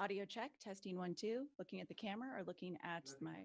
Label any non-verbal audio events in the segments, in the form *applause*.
Audio check, testing one, two, looking at the camera or looking at my,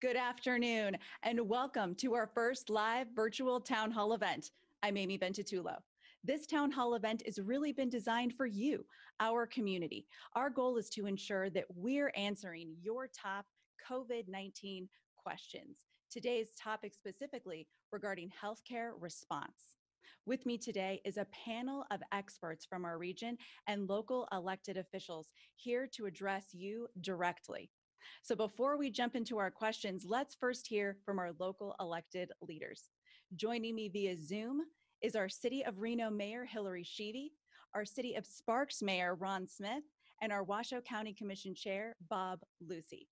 Good afternoon and welcome to our first live virtual town hall event. I'm Amy Ventetuolo. This town hall event has really been designed for you, our community. Our goal is to ensure that we're answering your top COVID 19 questions. Today's topic specifically regarding healthcare response. With me today is a panel of experts from our region and local elected officials here to address you directly. So before we jump into our questions, let's first hear from our local elected leaders. Joining me via Zoom is our City of Reno Mayor Hillary Schieve, our City of Sparks Mayor Ron Smith, and our Washoe County Commission Chair Bob Lucey.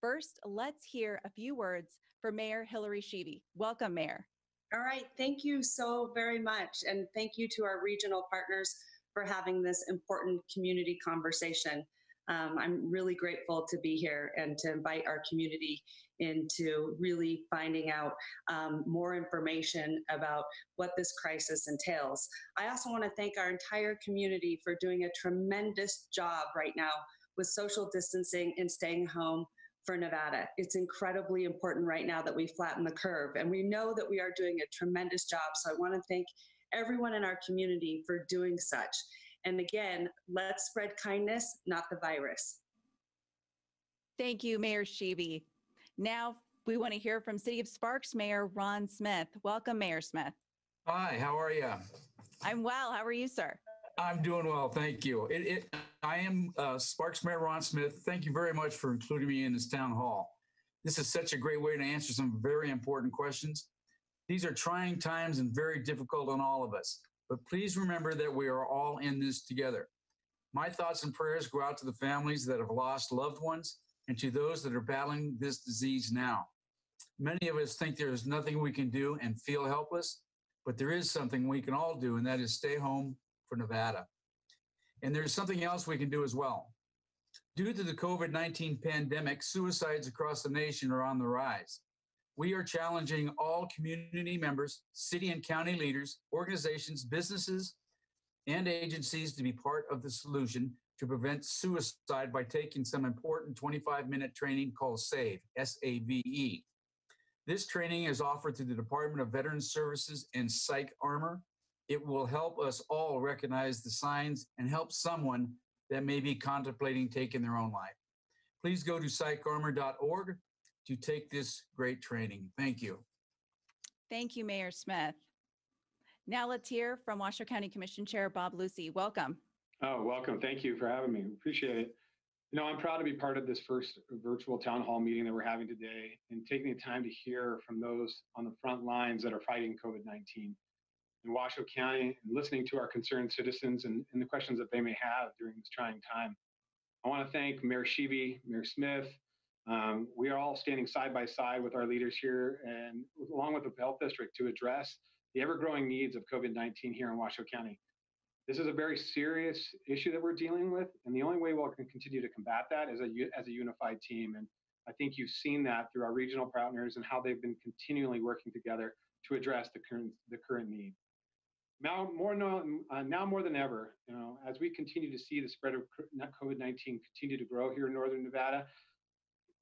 First, let's hear a few words from Mayor Hillary Schieve. Welcome, Mayor. All right, thank you so very much. And thank you to our regional partners for having this important community conversation. Um, I'm really grateful to be here and to invite our community into really finding out um, more information about what this crisis entails. I also want to thank our entire community for doing a tremendous job right now with social distancing and staying home for Nevada. It's incredibly important right now that we flatten the curve, and we know that we are doing a tremendous job. So I want to thank everyone in our community for doing such. And again, let's spread kindness, not the virus. Thank you, Mayor Schieve. Now we want to hear from City of Sparks Mayor Ron Smith. Welcome, Mayor Smith. Hi, how are you? I'm well. How are you, sir? I'm doing well, thank you. It, it, I am uh, Sparks Mayor Ron Smith. Thank you very much for including me in this town hall. This is such a great way to answer some very important questions. These are trying times and very difficult on all of us. But please remember that we are all in this together. My thoughts and prayers go out to the families that have lost loved ones and to those that are battling this disease now. Many of us think there is nothing we can do and feel helpless, but there is something we can all do, and that is stay home for Nevada. And there's something else we can do as well. Due to the COVID 19 pandemic, suicides across the nation are on the rise. We are challenging all community members, city and county leaders, organizations, businesses, and agencies to be part of the solution to prevent suicide by taking some important 25 minute training called SAVE, S A V E. This training is offered through the Department of Veterans Services and Psych Armor. It will help us all recognize the signs and help someone that may be contemplating taking their own life. Please go to psycharmor.org to take this great training. Thank you. Thank you, Mayor Smith. Now let's hear from Washoe County Commission Chair Bob Lucey. Welcome. Oh, welcome. Thank you for having me. Appreciate it. You know, I'm proud to be part of this first virtual town hall meeting that we're having today and taking the time to hear from those on the front lines that are fighting COVID 19 in Washoe County and listening to our concerned citizens and, and the questions that they may have during this trying time. I want to thank Mayor Schieve, Mayor Smith. Um, we are all standing side by side with our leaders here and along with the health district to address the ever growing needs of COVID 19 here in Washoe County. This is a very serious issue that we're dealing with, and the only way we can continue to combat that is a, as a unified team. And I think you've seen that through our regional partners and how they've been continually working together to address the current the current need. Now more uh, now more than ever, you know, as we continue to see the spread of COVID-19 continue to grow here in northern Nevada,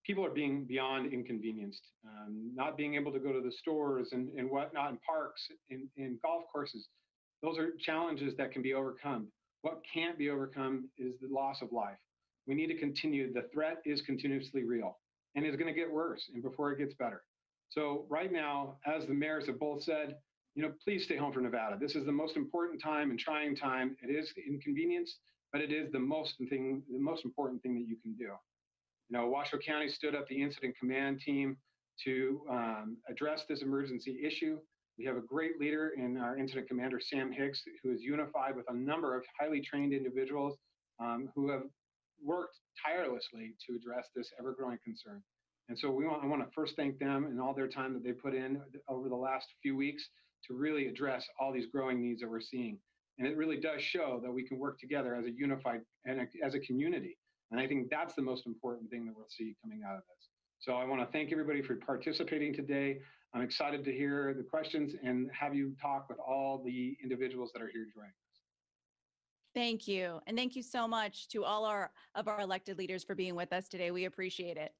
people are being beyond inconvenienced, um, not being able to go to the stores and, and whatnot, in parks, in, in golf courses. Those are challenges that can be overcome. What can't be overcome is the loss of life. We need to continue. The threat is continuously real and it's going to get worse and before it gets better. So right now, as the mayors have both said, you know, please stay home for Nevada. This is the most important time and trying time. It is inconvenience, but it is the most thing, the most important thing that you can do. You know, Washoe County stood up the incident command team to um, address this emergency issue. We have a great leader in our incident commander, Sam Hicks, who is unified with a number of highly trained individuals um, who have worked tirelessly to address this ever-growing concern. And so we want, I want to first thank them and all their time that they put in over the last few weeks to really address all these growing needs that we're seeing. And it really does show that we can work together as a unified and a, as a community. And I think that's the most important thing that we'll see coming out of this. So I want to thank everybody for participating today. I'm excited to hear the questions and have you talk with all the individuals that are here joining us. Thank you. And thank you so much to all our of our elected leaders for being with us today. We appreciate it.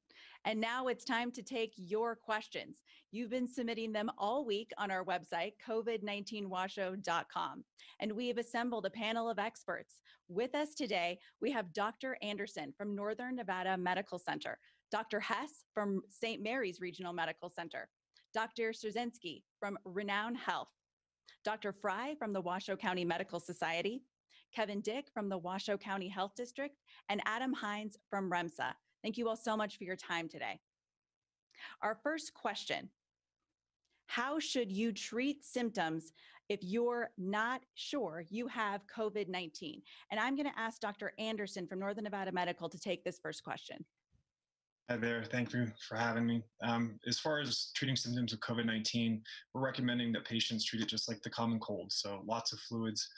And now it's time to take your questions. You've been submitting them all week on our website, covid19washoe.com. And we have assembled a panel of experts. With us today, we have Dr. Anderson from Northern Nevada Medical Center, Dr. Hess from St. Mary's Regional Medical Center, Dr. Szerzynski from Renown Health, Dr. Fry from the Washoe County Medical Society, Kevin Dick from the Washoe County Health District, and Adam Heinz from REMSA. Thank you all so much for your time today. Our first question How should you treat symptoms if you're not sure you have COVID 19? And I'm going to ask Dr. Anderson from Northern Nevada Medical to take this first question. Hi there. Thank you for having me. Um, as far as treating symptoms of COVID 19, we're recommending that patients treat it just like the common cold. So lots of fluids,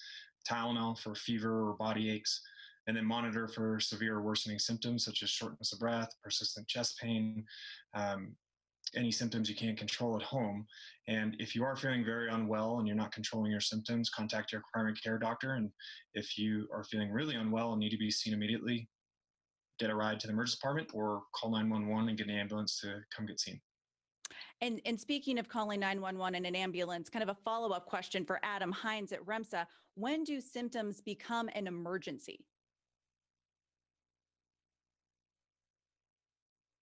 Tylenol for fever or body aches, and then monitor for severe worsening symptoms such as shortness of breath, persistent chest pain, um, any symptoms you can't control at home. And if you are feeling very unwell and you're not controlling your symptoms, contact your primary care doctor. And if you are feeling really unwell and need to be seen immediately, get a ride to the emergency department or call 911 and get an ambulance to come get seen. And, and speaking of calling 911 and an ambulance, kind of a follow up question for Adam Heinz at REMSA. When do symptoms become an emergency?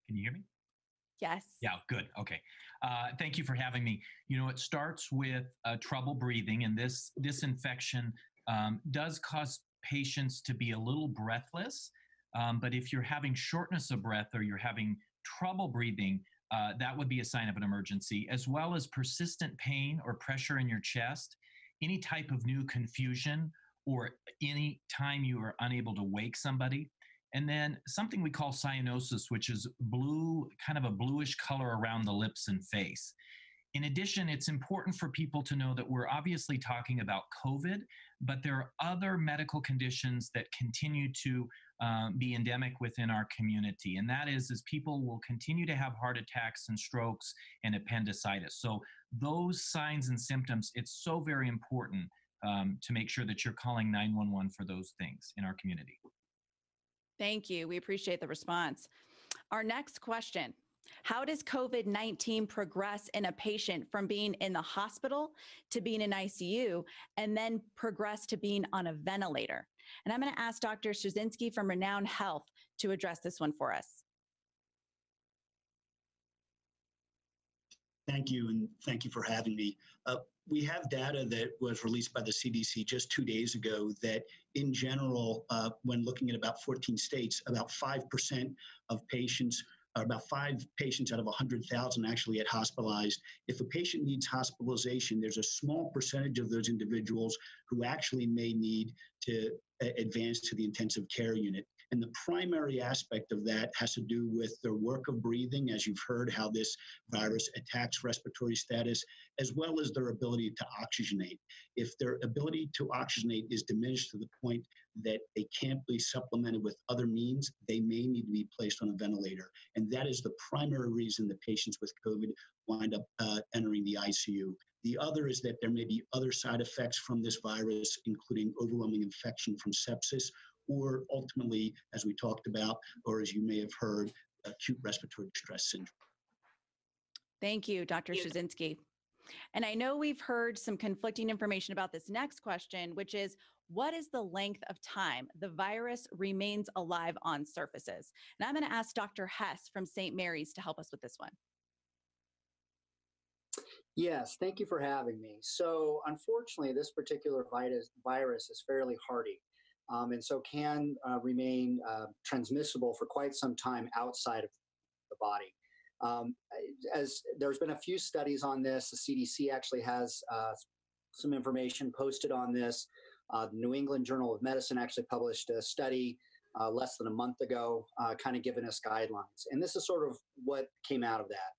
Can you hear me? Yes. Yeah, good. Okay. Uh, thank you for having me. You know, it starts with uh, trouble breathing, and this this infection um, does cause patients to be a little breathless. Um, but if you're having shortness of breath or you're having trouble breathing, uh, that would be a sign of an emergency, as well as persistent pain or pressure in your chest, any type of new confusion, or any time you are unable to wake somebody. And then something we call cyanosis, which is blue, kind of a bluish color around the lips and face. In addition, it's important for people to know that we're obviously talking about COVID, but there are other medical conditions that continue to um, be endemic within our community. And that is, is people will continue to have heart attacks and strokes and appendicitis. So those signs and symptoms, it's so very important um, to make sure that you're calling 911 for those things in our community. Thank you. We appreciate the response. Our next question How does COVID 19 progress in a patient from being in the hospital to being in ICU and then progress to being on a ventilator? And I'm going to ask Dr. Szerzynski from Renown Health to address this one for us. Thank you, and thank you for having me. Uh, we have data that was released by the CDC just two days ago that, in general, uh, when looking at about 14 states, about 5% of patients or about five patients out of 100,000 actually get hospitalized. If a patient needs hospitalization, there's a small percentage of those individuals who actually may need to advance to the intensive care unit. And the primary aspect of that has to do with their work of breathing, as you've heard how this virus attacks respiratory status, as well as their ability to oxygenate. If their ability to oxygenate is diminished to the point that they can't be supplemented with other means, they may need to be placed on a ventilator. And that is the primary reason that patients with COVID wind up uh, entering the ICU. The other is that there may be other side effects from this virus, including overwhelming infection from sepsis or ultimately, as we talked about, or as you may have heard, acute respiratory distress syndrome. Thank you, Dr. Shazinski. And I know we've heard some conflicting information about this next question, which is what is the length of time the virus remains alive on surfaces? And I'm going to ask Dr. Hess from St. Mary's to help us with this one. Yes, thank you for having me. So, unfortunately, this particular virus, virus is fairly hardy um, and so can uh, remain uh, transmissible for quite some time outside of the body. Um, as there's been a few studies on this, the CDC actually has uh, some information posted on this. Uh, the New England Journal of Medicine actually published a study uh, less than a month ago, uh, kind of giving us guidelines. And this is sort of what came out of that.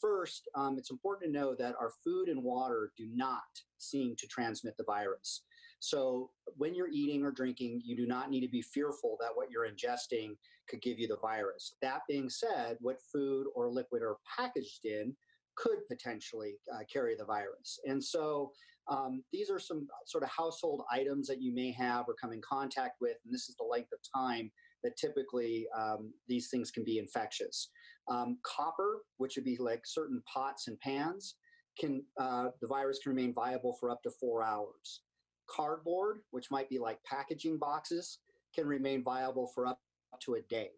First, um, it's important to know that our food and water do not seem to transmit the virus. So when you're eating or drinking, you do not need to be fearful that what you're ingesting could give you the virus. That being said, what food or liquid are packaged in could potentially uh, carry the virus. And so um, these are some sort of household items that you may have or come in contact with, and this is the length of time that typically um, these things can be infectious. Um, copper, which would be like certain pots and pans, can uh, the virus can remain viable for up to four hours. Cardboard, which might be like packaging boxes, can remain viable for up to a day.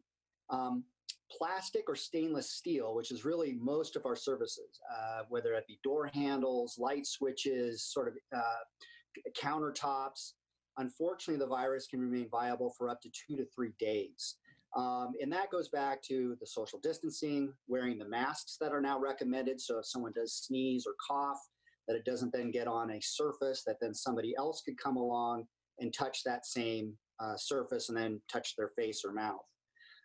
Um, plastic or stainless steel, which is really most of our services, uh, whether it be door handles, light switches, sort of uh, countertops. Unfortunately, the virus can remain viable for up to two to three days. Um, and that goes back to the social distancing, wearing the masks that are now recommended. So if someone does sneeze or cough, that it doesn't then get on a surface that then somebody else could come along and touch that same uh, surface and then touch their face or mouth.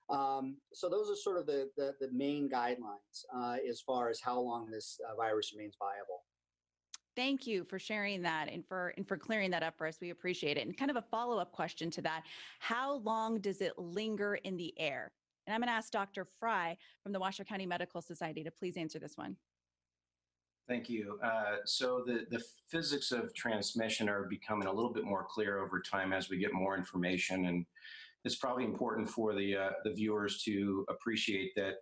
Um, so those are sort of the, the, the main guidelines uh, as far as how long this uh, virus remains viable. Thank you for sharing that and for and for clearing that up for us. We appreciate it. And kind of a follow-up question to that, how long does it linger in the air? And I'm going to ask Dr. Fry from the Washoe County Medical Society to please answer this one. Thank you. Uh, so the, the physics of transmission are becoming a little bit more clear over time as we get more information. And it's probably important for the, uh, the viewers to appreciate that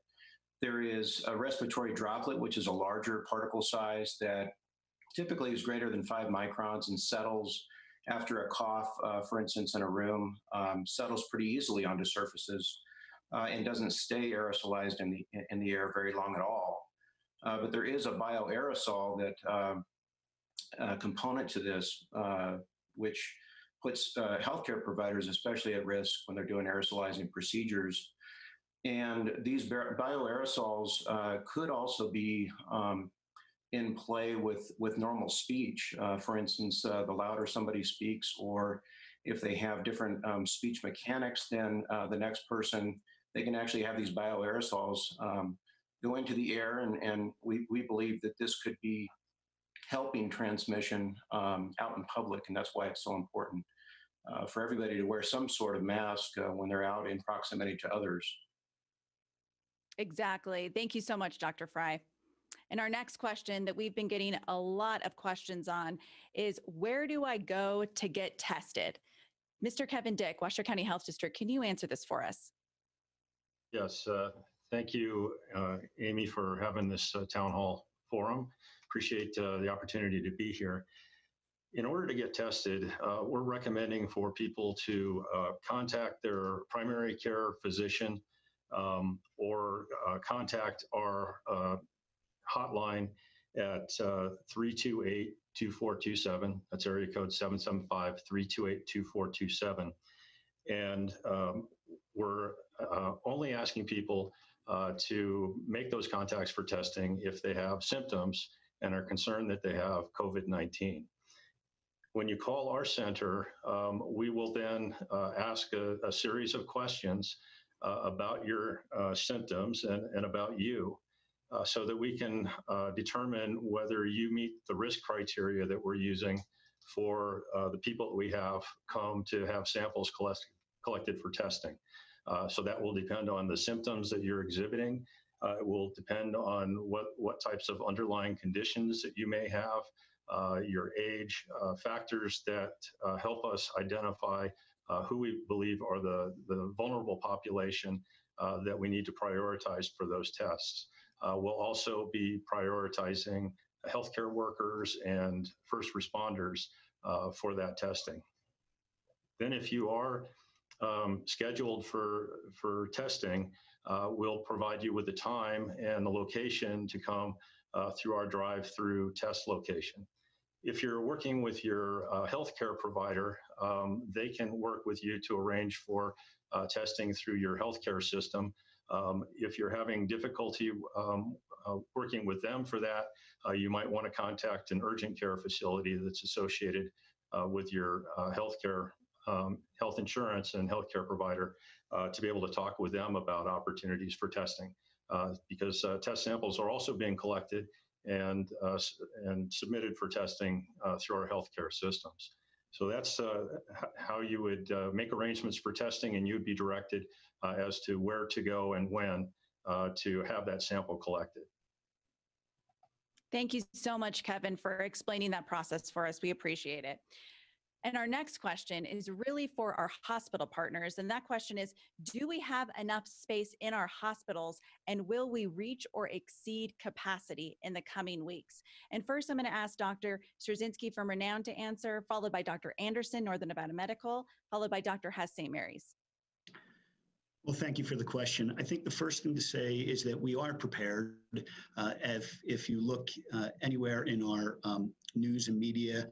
there is a respiratory droplet, which is a larger particle size that typically is greater than five microns and settles after a cough, uh, for instance, in a room, um, settles pretty easily onto surfaces uh, and doesn't stay aerosolized in the, in the air very long at all. Uh, but there is a bioaerosol that um, component to this, uh, which puts uh, healthcare providers especially at risk when they're doing aerosolizing procedures. And these bioaerosols uh, could also be um, in play with, with normal speech. Uh, for instance, the louder somebody speaks, or if they have different um, speech mechanics than the next person, they can actually have these bioaerosols um, go into the air. And, and we, we believe that this could be helping transmission um, out in public. And that's why it's so important uh, for everybody to wear some sort of mask uh, when they're out in proximity to others. Exactly. Thank you so much, Dr. Fry. And our next question that we've been getting a lot of questions on is where do I go to get tested? Mr. Kevin Dick, Washoe County Health District, can you answer this for us? Yes, uh, thank you, uh, Amy, for having this uh, town hall forum. Appreciate uh, the opportunity to be here. In order to get tested, uh, we're recommending for people to uh, contact their primary care physician um, or contact our hotline at 328 2427. That's area code 775 328 2427. And um, we're uh, only asking people uh, to make those contacts for testing if they have symptoms and are concerned that they have COVID 19. When you call our center, um, we will then uh, ask a, a, series of questions uh, about your uh, symptoms and, and, about you. Uh, so that we can determine whether you meet the risk criteria that we're using for the people that we have come to have samples collect, collected for testing. Uh, so that will depend on the symptoms that you're exhibiting. Uh, it will depend on what, what types of underlying conditions that you may have, uh, your age, uh, factors that uh, help us identify who we believe are the, the vulnerable population that we need to prioritize for those tests. We'll also be prioritizing healthcare workers and first responders for that testing. Then, if you are um, scheduled for for testing, uh, we'll provide you with the time and the location to come uh, through our drive-through test location. If you're working with your uh, healthcare provider, um, they can work with you to arrange for uh, testing through your healthcare system. Um, if you're having difficulty um, uh, working with them for that, uh, you might want to contact an urgent care facility that's associated with your healthcare um, health insurance and healthcare provider uh, to be able to talk with them about opportunities for testing uh, because uh, test samples are also being collected and, uh, and submitted for testing uh, through our healthcare systems. So that's how you would make arrangements for testing and you'd be directed as to where to go and when to have that sample collected. Thank you so much, Kevin, for explaining that process for us. We appreciate it. And our next question is really for our hospital partners. And that question is Do we have enough space in our hospitals and will we reach or exceed capacity in the coming weeks? And first, I'm going to ask Dr. Struczynski from Renown to answer, followed by Dr. Anderson, Northern Nevada Medical, followed by Dr. Hess, St. Mary's. Well, thank you for the question. I think the first thing to say is that we are prepared. Uh, if, if you look uh, anywhere in our um, news and media,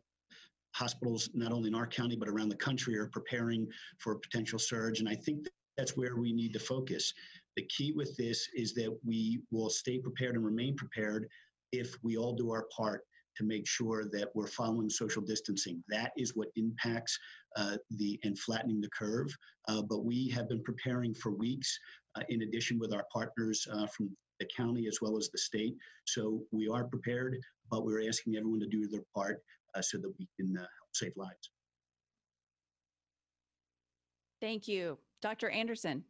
hospitals, not only in our county, but around the country, are preparing for a potential surge. And I think that's where we need to focus. The key with this is that we will stay prepared and remain prepared if we all do our part to make sure that we're following social distancing. That is what impacts uh, the and flattening the curve. Uh, but we have been preparing for weeks, uh, in addition with our partners uh, from the county as well as the state. So we are prepared, but we're asking everyone to do their part so that we can uh, help save lives. Thank you. Dr. Anderson.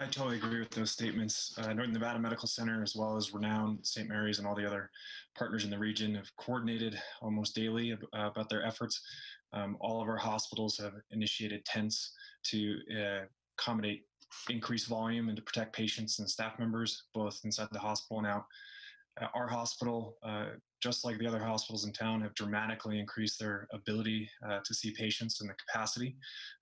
I totally agree with those statements. Uh, Northern Nevada Medical Center, as well as Renown, St. Mary's, and all the other partners in the region have coordinated almost daily ab- uh, about their efforts. Um, all of our hospitals have initiated tents to uh, accommodate increased volume and to protect patients and staff members, both inside the hospital and out. our hospital uh, just like the other hospitals in town, have dramatically increased their ability uh, to see patients and the capacity.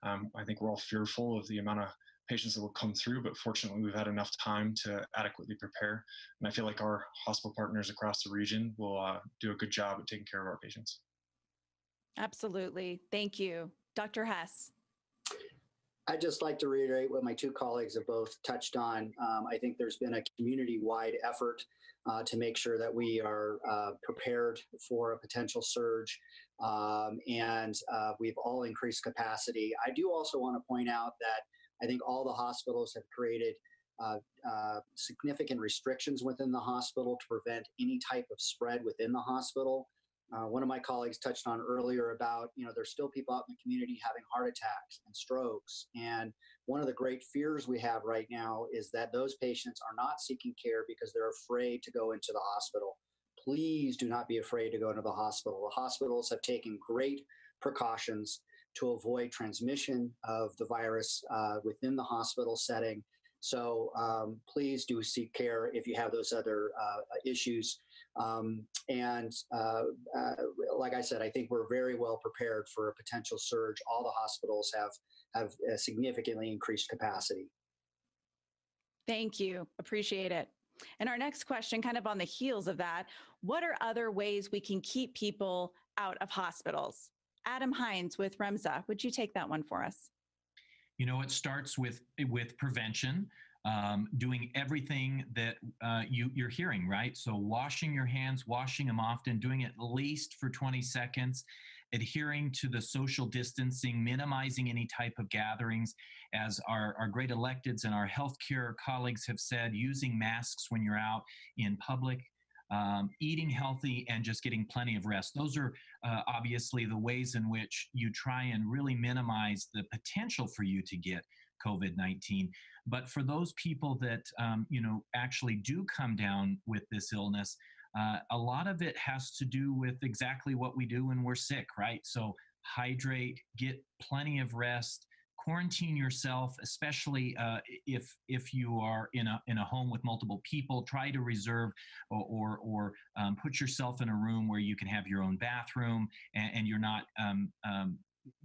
Um, I think we're all fearful of the amount of patients that will come through, but fortunately, we've had enough time to adequately prepare. And I feel like our hospital partners across the region will uh, do a good job at taking care of our patients. Absolutely. Thank you. Dr. Hess. I'd just like to reiterate what my two colleagues have both touched on. Um, I think there's been a community wide effort uh, to make sure that we are uh, prepared for a potential surge. Um, and uh, we've all increased capacity. I do also want to point out that I think all the hospitals have created uh, uh, significant restrictions within the hospital to prevent any type of spread within the hospital. Uh, one of my colleagues touched on earlier about, you know, there's still people out in the community having heart attacks and strokes. And one of the great fears we have right now is that those patients are not seeking care because they're afraid to go into the hospital. Please do not be afraid to go into the hospital. The hospitals have taken great precautions to avoid transmission of the virus uh, within the hospital setting. So um, please do seek care if you have those other uh, issues. Um, and uh, uh, like I said, I think we're very well prepared for a potential surge. All the hospitals have have significantly increased capacity. Thank you. Appreciate it. And our next question, kind of on the heels of that, what are other ways we can keep people out of hospitals? Adam Heinz with REMSA, would you take that one for us? You know, it starts with with prevention um, doing everything that uh, you, you're hearing, right? So, washing your hands, washing them often, doing at least for 20 seconds, adhering to the social distancing, minimizing any type of gatherings. As our, our great electeds and our healthcare colleagues have said, using masks when you're out in public. Um, eating healthy and just getting plenty of rest. Those are uh, obviously the ways in which you try and really minimize the potential for you to get COVID 19. But for those people that, um, you know, actually do come down with this illness, uh, a lot of it has to do with exactly what we do when we're sick, right? So hydrate, get plenty of rest, quarantine yourself, especially uh, if if you are in a in a home with multiple people. Try to reserve or or, or um, put yourself in a room where you can have your own bathroom and, and you're not um, um,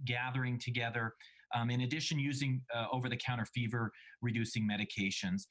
gathering together. Um, in addition, using uh, over-the-counter fever-reducing medications.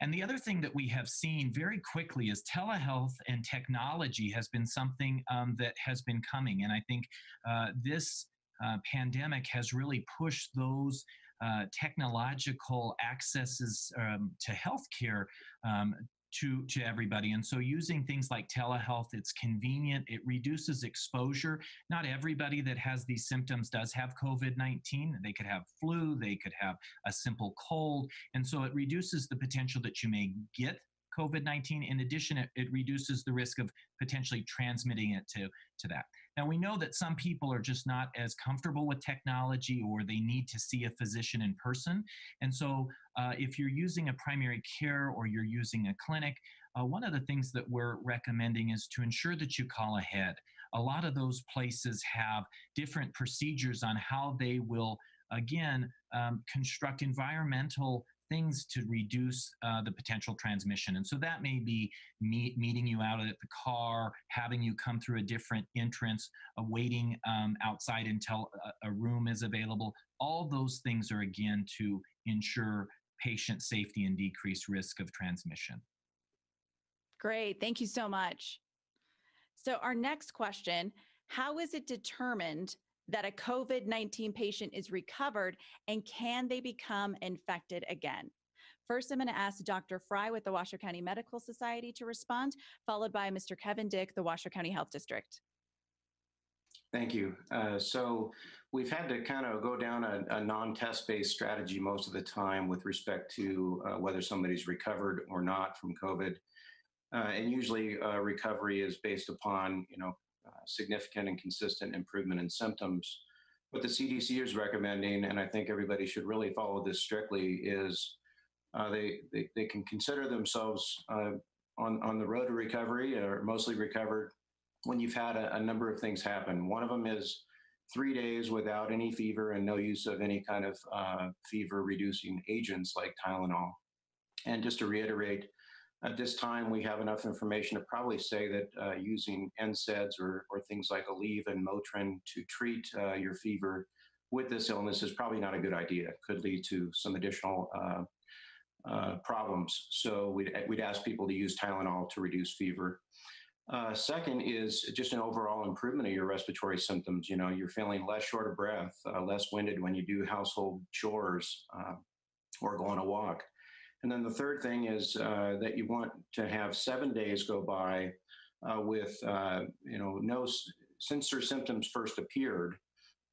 And the other thing that we have seen very quickly is telehealth and technology has been something um, that has been coming. And I think uh, this uh, pandemic has really pushed those uh, technological accesses um, to healthcare um, to to everybody. And so using things like telehealth it's convenient. It reduces exposure. Not everybody that has these symptoms does have covid-19 they could have flu they could have a simple cold. And so it reduces the potential that you may get COVID 19. In addition, it, it, reduces the risk of potentially transmitting it to, to that. Now, we know that some people are just not as comfortable with technology or they need to see a physician in person. And so, uh, if you're using a primary care or you're using a clinic, uh, one of the things that we're recommending is to ensure that you call ahead. A lot of those places have different procedures on how they will, again, um, construct environmental things to reduce uh, the potential transmission. And so that may be meet, meeting you out at the car, having you come through a different entrance, uh, waiting um, outside until a, a room is available. All those things are again to ensure patient safety and decrease risk of transmission. Great. Thank you so much. So, our next question How is it determined that a COVID 19 patient is recovered and can they become infected again? First, I'm going to ask Dr. Fry with the Washoe County Medical Society to respond, followed by Mr. Kevin Dick, the Washoe County Health District. Thank you. Uh, so we've had to kind of go down a, a non-test based strategy most of the time with respect to uh, whether somebody's recovered or not from COVID. Uh, and usually uh, recovery is based upon, you know, significant and consistent improvement in symptoms. What the CDC is recommending, and I think everybody should really follow this strictly, is uh, they, they, they can consider themselves uh, on, on the road to recovery or mostly recovered when you've had a, a, number of things happen. One of them is three days without any fever and no use of any kind of uh, fever reducing agents like Tylenol. And just to reiterate, at this time, we have enough information to probably say that uh, using NSAIDs or, or things like Aleve and Motrin to treat uh, your fever with this illness is probably not a good idea. It could lead to some additional uh, uh problems. So we'd, we'd ask people to use Tylenol to reduce fever. Uh, second is just an overall improvement of your respiratory symptoms. You know, you're feeling less short of breath, uh, less winded when you do household chores or go on a walk. And then the third thing is uh, that you want to have seven days go by uh, with, uh, you know, no, since their symptoms first appeared.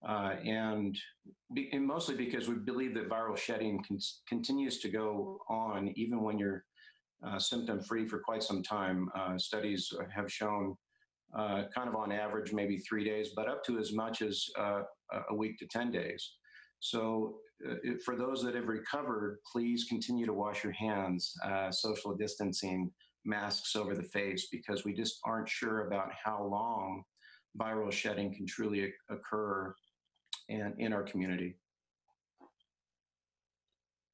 Uh, and, be, and, mostly because we believe that viral shedding con- continues to go on even when you're uh, symptom free for quite some time. Uh, studies have shown kind of on average maybe three days, but up to as much as a week to 10 days. So uh, for those that have recovered, please continue to wash your hands, uh, social distancing, masks over the face, because we just aren't sure about how long viral shedding can truly occur and in our community.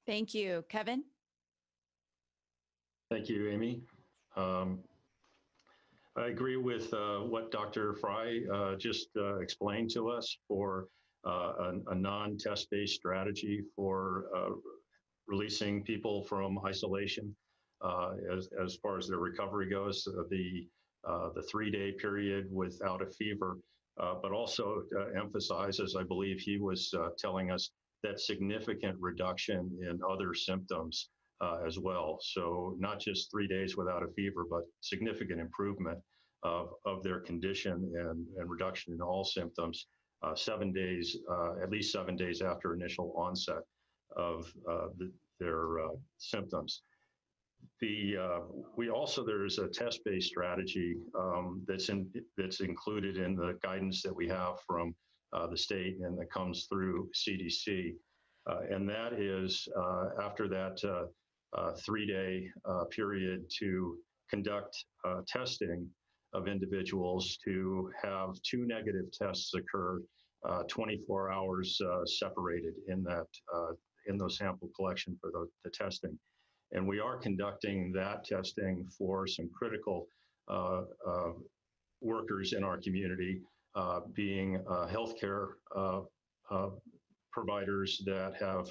Thank you. Kevin? Thank you, Amy. Um, I agree with uh, what Dr. Fry uh, just uh, explained to us for a, a non-test based strategy for uh, releasing people from isolation uh, as, as far as their recovery goes, the, the three day period without a fever, but also emphasize, as I believe he was telling us, that significant reduction in other symptoms uh, as well. So not just three days without a fever, but significant improvement of, of their condition and, and reduction in all symptoms uh, seven days, uh, at least seven days after initial onset of uh, the, their uh, symptoms. The we also there's a test-based strategy um, that's in that's included in the guidance that we have from the state and that comes through CDC, and that is after that three-day period to conduct testing of individuals to have two negative tests occur uh, 24 hours uh, separated in that uh, in those sample collection for the, the testing. And we are conducting that testing for some critical uh, uh, workers in our community, uh, being healthcare providers that have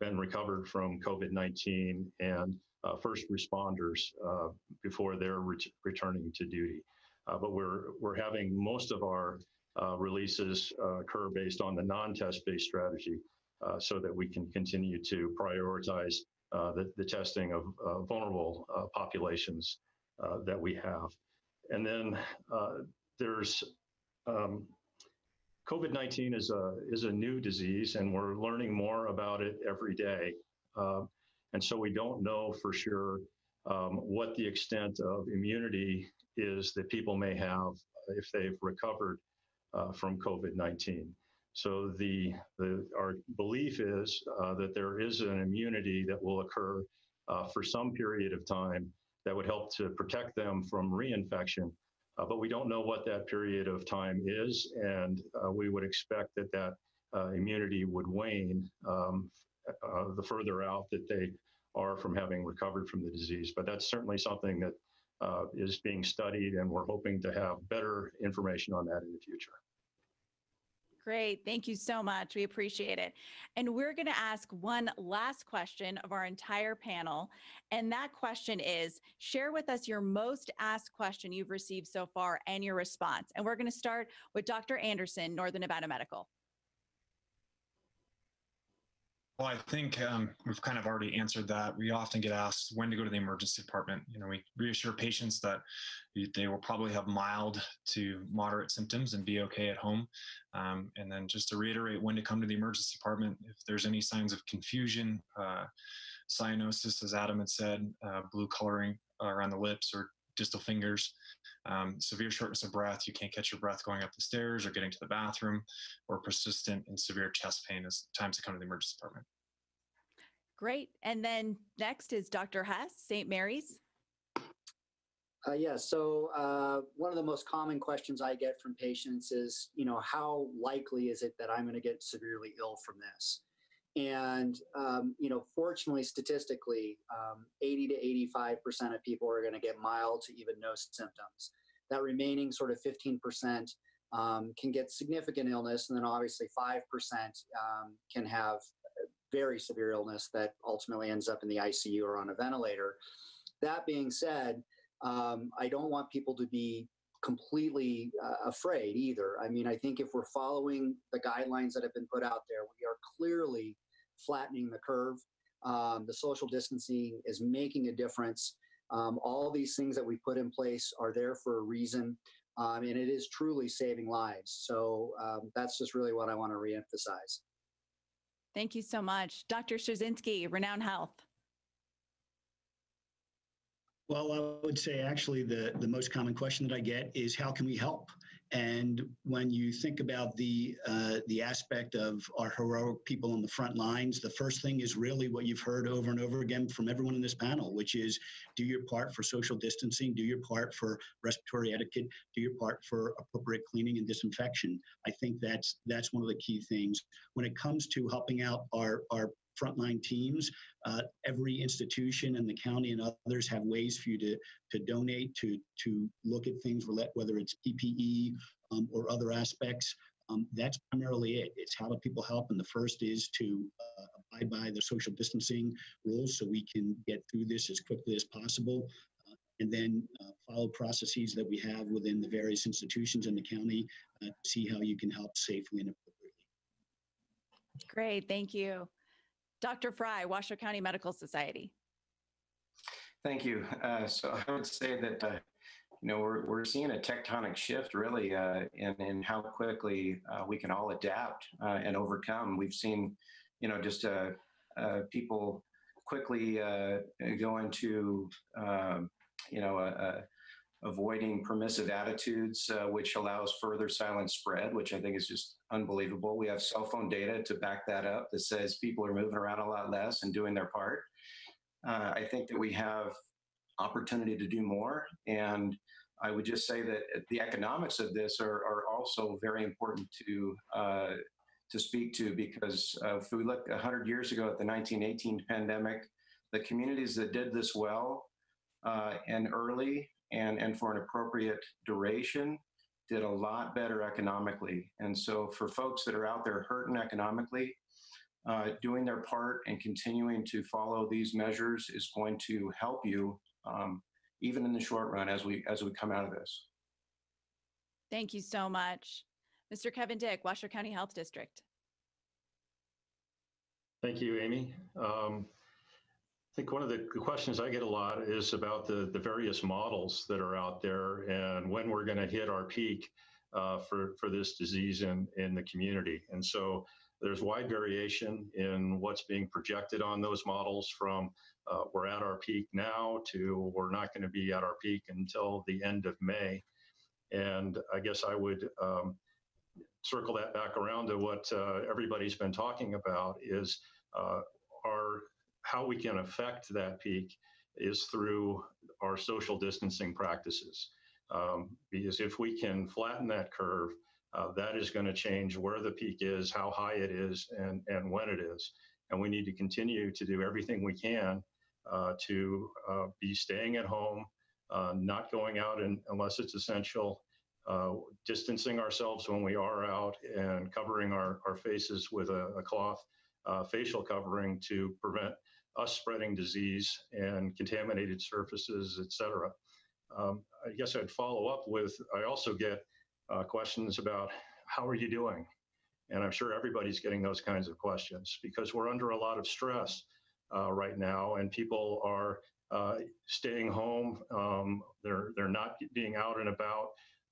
been recovered from COVID 19 and uh, first responders uh, before they're ret- returning to duty. Uh, but we're, we're having most of our uh, releases uh, occur based on the non test based strategy uh, so that we can continue to prioritize the, the testing of vulnerable populations that we have. And then there's um, COVID 19 is a, is a new disease, and we're learning more about it every day. Uh, and so we don't know for sure um, what the extent of immunity is that people may have if they've recovered uh, from COVID 19. So the, the our belief is uh, that there is an immunity that will occur uh, for some period of time that would help to protect them from reinfection. Uh, but we don't know what that period of time is, and uh, we would expect that that uh, immunity would wane um, uh, the further out that they are from having recovered from the disease. But that's certainly something that uh, is being studied, and we're hoping to have better information on that in the future. Great. Thank you so much. We appreciate it. And we're going to ask one last question of our entire panel. And that question is share with us your most asked question you've received so far and your response. And we're going to start with Dr. Anderson, Northern Nevada Medical. Well, I think um, we've kind of already answered that. We often get asked when to go to the emergency department. You know, we reassure patients that they will probably have mild to moderate symptoms and be okay at home. Um, and then just to reiterate, when to come to the emergency department if there's any signs of confusion, uh, cyanosis, as Adam had said, uh, blue coloring around the lips or distal fingers, um, severe shortness of breath, you can't catch your breath going up the stairs or getting to the bathroom, or persistent and severe chest pain is times to come to the emergency department. Great. And then next is Dr. Hess, St. Mary's. Uh, yeah, so uh, one of the most common questions I get from patients is, you know, how likely is it that I'm going to get severely ill from this? And, um, you know, fortunately, statistically, um, 80 to 85% of people are going to get mild to even no symptoms. That remaining sort of 15% um, can get significant illness. And then obviously 5% um, can have very severe illness that ultimately ends up in the ICU or on a ventilator. That being said, um, I don't want people to be completely uh, afraid either. I mean, I think if we're following the guidelines that have been put out there, we are clearly flattening the curve. Um, the social distancing is making a difference. Um, all these things that we put in place are there for a reason, um, and it is truly saving lives. So um, that's just really what I want to reemphasize. Thank you so much. Dr. Straczynski, Renown Health. Well, I would say actually the, the most common question that I get is how can we help? And when you think about the uh, the aspect of our heroic people on the front lines, the first thing is really what you've heard over and over again from everyone in this panel, which is do your part for social distancing, do your part for respiratory etiquette, do your part for appropriate cleaning and disinfection. I think that's that's one of the key things. When it comes to helping out our our frontline teams. Uh, every institution and the county and others have ways for you to, to donate, to, to look at things, whether it's PPE um, or other aspects. Um, that's primarily it. It's how do people help? And the first is to uh, abide by the social distancing rules so we can get through this as quickly as possible. Uh, and then uh, follow processes that we have within the various institutions in the county uh, to see how you can help safely and appropriately. Great. Thank you. Dr. Fry, Washoe County Medical Society. Thank you. Uh, so I would say that, uh, you know, we're, we're seeing a tectonic shift really uh, in, in how quickly uh, we can all adapt uh, and overcome. We've seen, you know, just uh, people quickly go into, um, you know, a, avoiding permissive attitudes, uh, which allows further silent spread, which I think is just unbelievable. We have cell phone data to back that up that says people are moving around a lot less and doing their part. Uh, I think that we have opportunity to do more. And I would just say that the economics of this are, are also very important to uh, to speak to because uh, if we look 100 years ago at the 1918 pandemic, the communities that did this well uh, and early and, and for an appropriate duration did a lot better economically. And so for folks that are out there hurting economically, uh, doing their part and continuing to follow these measures is going to help you um, even in the short run as we as we come out of this. Thank you so much. Mr. Kevin Dick, Washoe County Health District. Thank you, Amy. Um, I think one of the questions I get a lot is about the, the various models that are out there and when we're going to hit our peak uh, for, for this disease in, in the community. And so there's wide variation in what's being projected on those models from uh, we're at our peak now to we're not going to be at our peak until the end of May. And I guess I would um, circle that back around to what uh, everybody's been talking about is uh, our how we can affect that peak is through our social distancing practices. Um, because if we can flatten that curve, uh, that is going to change where the peak is, how high it is, and, and when it is. And we need to continue to do everything we can uh, to uh, be staying at home, uh, not going out in, unless it's essential, uh, distancing ourselves when we are out, and covering our, our faces with a, a cloth uh, facial covering to prevent us spreading disease and contaminated surfaces, et cetera. Um, I guess I'd follow up with, I also get uh, questions about how are you doing? And I'm sure everybody's getting those kinds of questions because we're under a lot of stress uh, right now and people are uh, staying home. Um, they're, they're not being out and about.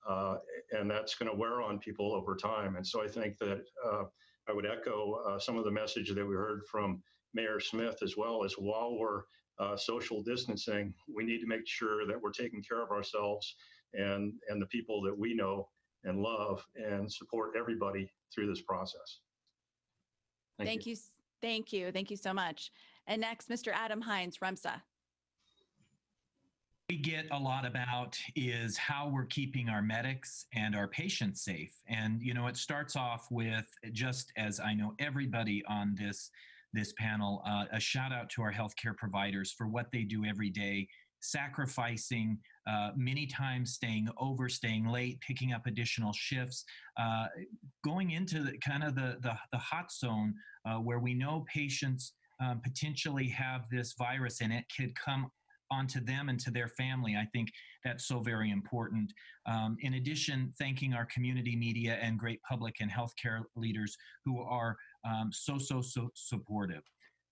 Uh, and that's going to wear on people over time. And so I think that uh, I would echo uh, some of the message that we heard from Mayor Smith as well as while we're uh, social distancing, we need to make sure that we're taking care of ourselves and, and the people that we know and love and support everybody through this process. Thank, Thank you. you. Thank you. Thank you so much. And next, Mr. Adam Heinz, REMSA. We get a lot about is how we're keeping our medics and our patients safe. And, you know, it starts off with just as I know everybody on this this panel, uh, a shout out to our healthcare providers for what they do every day, sacrificing uh, many times staying over, staying late, picking up additional shifts, uh, going into the, kind of the, the, the hot zone uh, where we know patients um, potentially have this virus and it could come onto them and to their family. I think that's so very important. Um, in addition, thanking our community media and great public and healthcare leaders who are um, so, so, so supportive.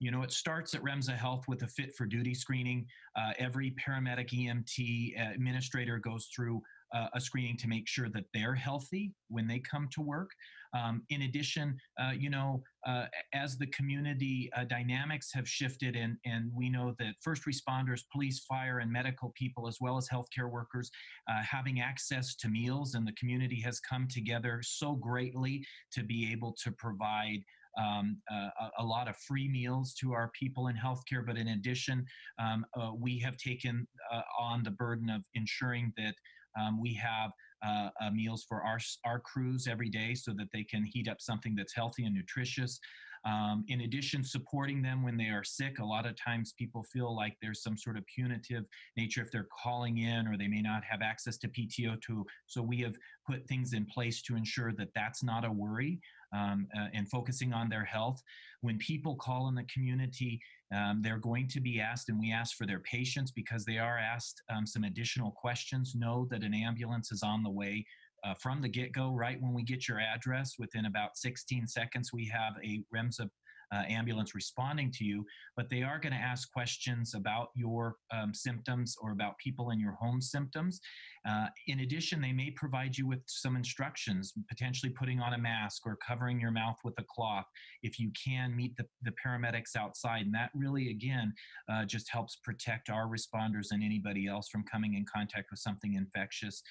You know, it starts at Remsa Health with a fit for duty screening. Uh, every paramedic EMT administrator goes through uh, a screening to make sure that they're healthy when they come to work. Um, in addition, uh, you know, uh, as the community uh, dynamics have shifted, and, and we know that first responders, police, fire, and medical people, as well as healthcare workers, uh, having access to meals, and the community has come together so greatly to be able to provide um, uh, a, lot of free meals to our people in healthcare. But in addition, um, uh, we have taken uh, on the burden of ensuring that um, we have uh, uh, meals for our, our crews every day so that they can heat up something that's healthy and nutritious. Um, in addition, supporting them when they are sick. A lot of times people feel like there's some sort of punitive nature if they're calling in or they may not have access to PTO to. So we have put things in place to ensure that that's not a worry um, uh, and focusing on their health. When people call in the community, um, they're going to be asked, and we ask for their patience because they are asked um, some additional questions. Know that an ambulance is on the way uh, from the get go, right when we get your address, within about 16 seconds, we have a REMSA uh, ambulance responding to you, but they are going to ask questions about your um, symptoms or about people in your home symptoms. Uh, in addition, they may provide you with some instructions, potentially putting on a mask or covering your mouth with a cloth if you can meet the, the paramedics outside. And that really, again, uh, just helps protect our responders and anybody else from coming in contact with something infectious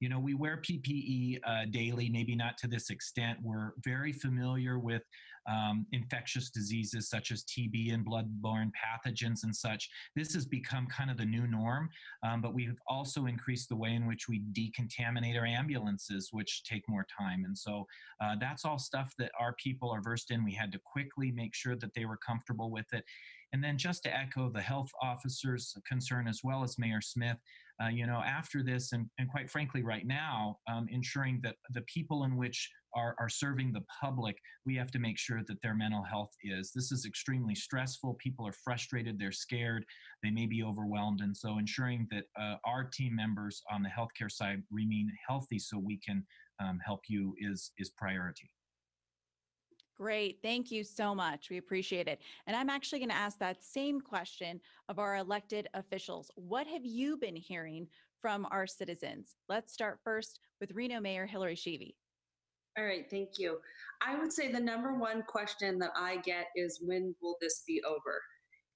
you know, we wear PPE uh, daily, maybe not to this extent. We're very familiar with um, infectious diseases such as TB and bloodborne pathogens and such. This has become kind of the new norm, um, but we've also increased the way in which we decontaminate our ambulances, which take more time. And so uh, that's all stuff that our people are versed in. We had to quickly make sure that they were comfortable with it. And then just to echo the health officer's concern as well as Mayor Smith, uh, you know, after this, and, and quite frankly, right now, um, ensuring that the people in which are, are serving the public, we have to make sure that their mental health is. This is extremely stressful. People are frustrated, they're scared, they may be overwhelmed. And so ensuring that uh, our team members on the healthcare side remain healthy so we can um, help you is, is priority. Great. Thank you so much. We appreciate it. And I'm actually going to ask that same question of our elected officials. What have you been hearing from our citizens? Let's start first with Reno Mayor Hillary Schieve. All right, thank you. I would say the number one question that I get is when will this be over?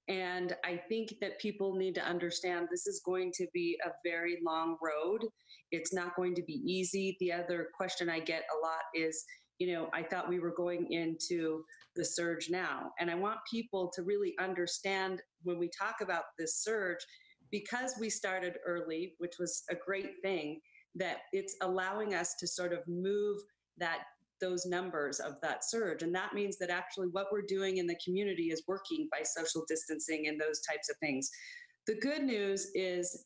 And I think that people need to understand this is going to be a very long road. It's not going to be easy. The other question I get a lot is, you know, I thought we were going into the surge now. And I want people to really understand when we talk about this surge, because we started early, which was a great thing, that it's allowing us to sort of move that those numbers of that surge. And that means that actually what we're doing in the community is working by social distancing and those types of things. The good news is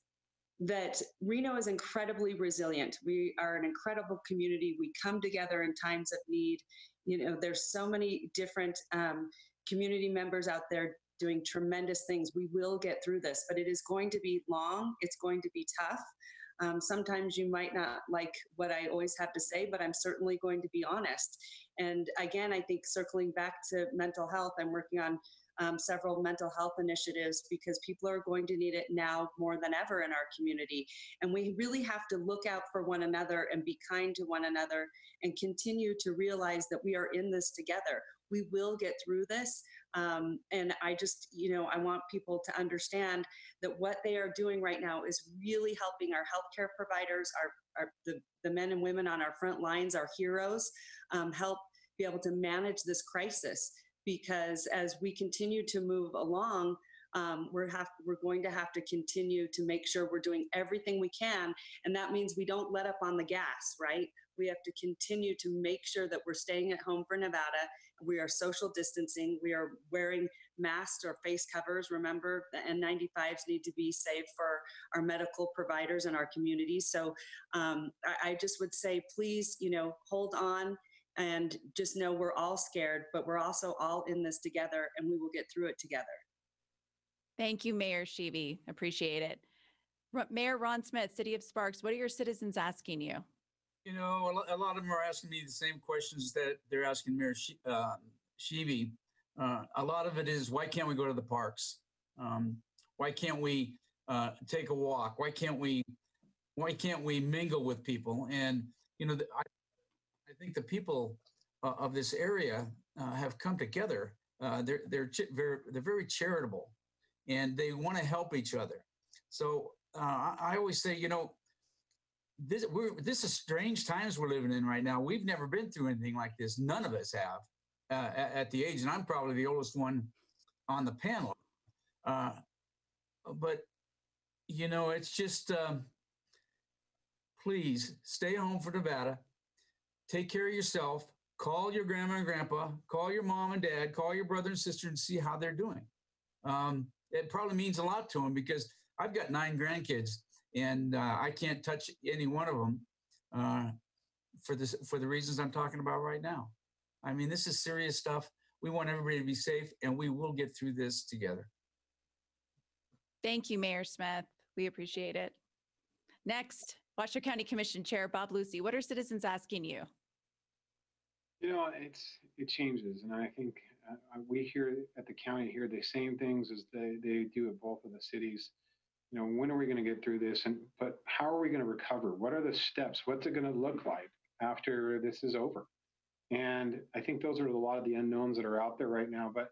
that Reno is incredibly resilient. We are an incredible community. We come together in times of need. You know, there's so many different um, community members out there doing tremendous things. We will get through this, but it is going to be long. It's going to be tough. Um, sometimes you might not like what I always have to say, but I'm certainly going to be honest. And again, I think circling back to mental health, I'm working on um, several mental health initiatives because people are going to need it now more than ever in our community. And we really have to look out for one another and be kind to one another and continue to realize that we are in this together. We will get through this. Um, and I just, you know, I want people to understand that what they are doing right now is really helping our healthcare providers, our, our the, the men and women on our front lines, our heroes, um, help be able to manage this crisis because as we continue to move along, um, we're have we're going to have to continue to make sure we're doing everything we can, and that means we don't let up on the gas, right? We have to continue to make sure that we're staying at home for Nevada. We are social distancing. We are wearing masks or face covers. Remember, the N95s need to be saved for our medical providers and our communities. So um, I, I just would say, please, you know, hold on and just know we're all scared, but we're also all in this together and we will get through it together. Thank you, Mayor Schieve. Appreciate it. Mayor Ron Smith, City of Sparks, what are your citizens asking you? You know, a lo- a lot of them are asking me the same questions that they're asking Mayor She- uh. Uh, a lot of it is, why can't we go to the parks? Um, why can't we uh, take a walk? Why can't we? Why can't we mingle with people? And you know, the, I, I think the people uh, of this area uh, have come together. Uh, they're they're very they're very charitable, and they want to help each other. So uh, I, I always say, you know, this we're this is strange times we're living in right now. We've never been through anything like this. None of us have uh, at, at the age, and I'm probably the oldest one on the panel. Uh, but you know, it's just um, please stay home for Nevada. Take care of yourself. Call your grandma and grandpa. Call your mom and dad. Call your brother and sister and see how they're doing. Um, it probably means a lot to them because I've got nine grandkids and uh, I can't touch any one of them uh, for this for the reasons I'm talking about right now. I mean, this is serious stuff. We want everybody to be safe, and we will get through this together. Thank you, Mayor Smith. We appreciate it. Next, Washoe County Commission Chair Bob Lucey, what are citizens asking you? You know, it's it changes, and I think uh, we here at the county hear the same things as they they do at both of the cities. You know, when are we going to get through this? And but how are we going to recover? What are the steps? What's it going to look like after this is over? And I think those are a lot of the unknowns that are out there right now. But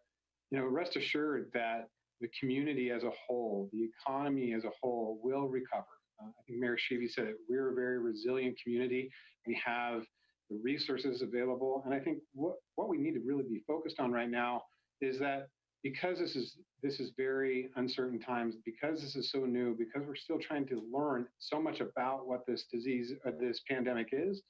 you know, rest assured that the community as a whole, the economy as a whole, will recover. Uh, I think Mayor Schieve said it. We're a very resilient community. We have the resources available. And I think what, what we need to really be focused on right now is that because this is this is very uncertain times, because this is so new, because we're still trying to learn so much about what this disease, uh, this pandemic is,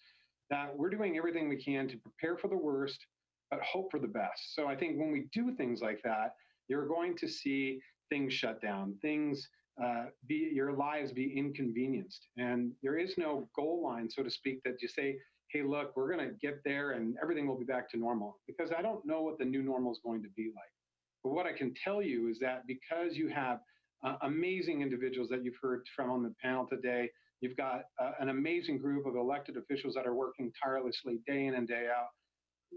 that we're doing everything we can to prepare for the worst, but hope for the best. So I think when we do things like that, you're going to see things shut down, things uh, be your lives be inconvenienced, and there is no goal line, so to speak, that you say, "Hey, look, we're going to get there, and everything will be back to normal," because I don't know what the new normal is going to be like. But what I can tell you is that because you have uh, amazing individuals that you've heard from on the panel today, you've got uh, an amazing group of elected officials that are working tirelessly day in and day out.